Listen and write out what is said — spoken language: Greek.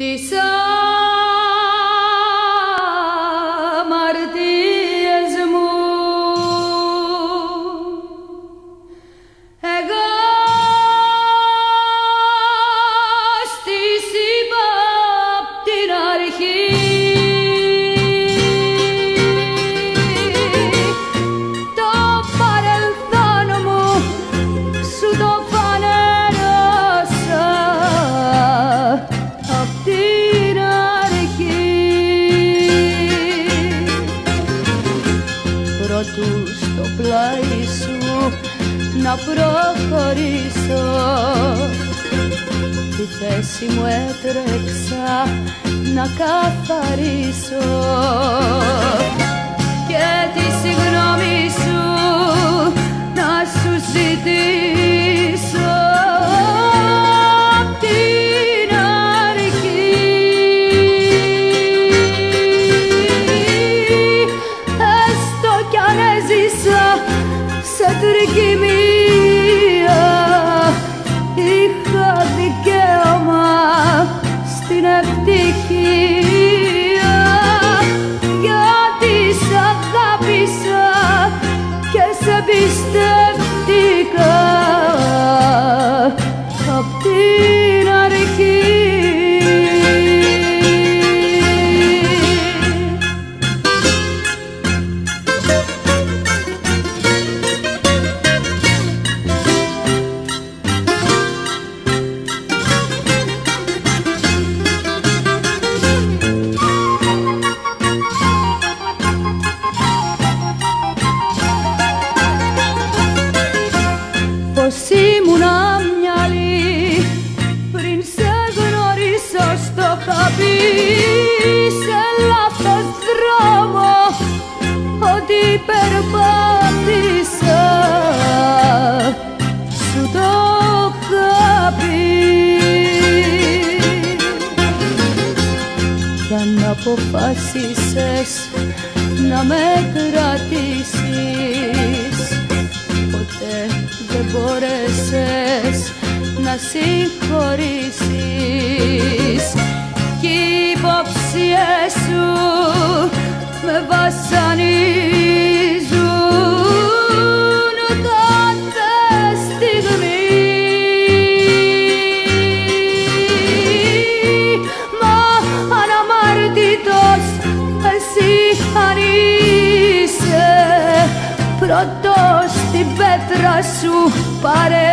Tisão πλάι σου να προχωρήσω. Τη θέση μου έτρεξα να καθαρίσω Götür me. Δρόμο ότι περπάτησα σου το είχα πει. Κι αν αποφάσισες να με κρατήσεις ποτέ δεν μπόρεσες να συγχωρήσεις με βασανίζουν κάθε στιγμή. Μα αναμάρτητος εσύ αν είσαι πρώτος στην πέτρα σου πάρε